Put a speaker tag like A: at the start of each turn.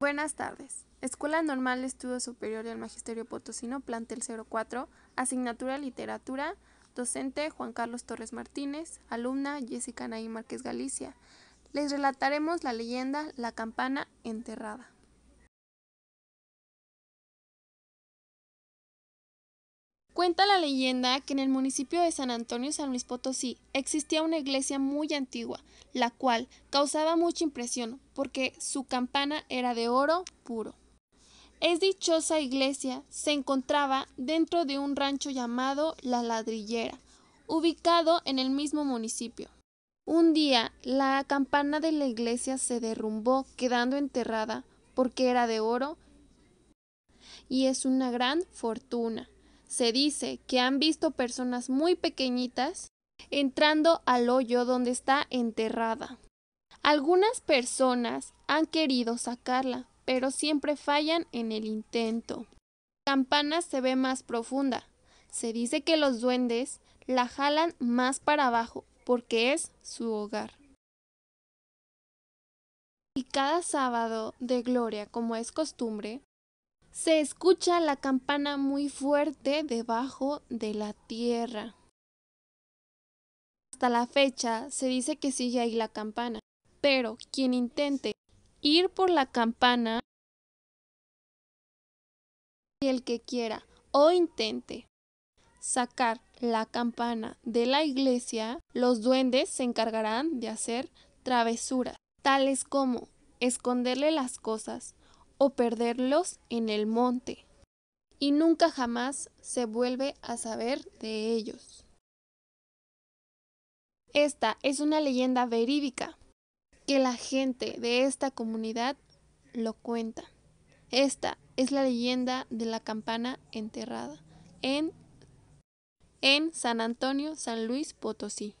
A: Buenas tardes. Escuela Normal de Estudios Superior del Magisterio Potosino, plantel 04, asignatura Literatura, docente Juan Carlos Torres Martínez, alumna Jessica Naí Márquez Galicia. Les relataremos la leyenda La campana enterrada. Cuenta la leyenda que en el municipio de San Antonio San Luis Potosí existía una iglesia muy antigua, la cual causaba mucha impresión porque su campana era de oro puro. Es dichosa iglesia se encontraba dentro de un rancho llamado La Ladrillera, ubicado en el mismo municipio. Un día la campana de la iglesia se derrumbó quedando enterrada porque era de oro y es una gran fortuna. Se dice que han visto personas muy pequeñitas entrando al hoyo donde está enterrada. Algunas personas han querido sacarla, pero siempre fallan en el intento. La campana se ve más profunda. Se dice que los duendes la jalan más para abajo porque es su hogar. Y cada sábado de gloria, como es costumbre, se escucha la campana muy fuerte debajo de la tierra. Hasta la fecha se dice que sigue ahí la campana, pero quien intente ir por la campana y el que quiera o intente sacar la campana de la iglesia, los duendes se encargarán de hacer travesuras, tales como esconderle las cosas o perderlos en el monte, y nunca jamás se vuelve a saber de ellos. Esta es una leyenda verídica que la gente de esta comunidad lo cuenta. Esta es la leyenda de la campana enterrada en, en San Antonio, San Luis Potosí.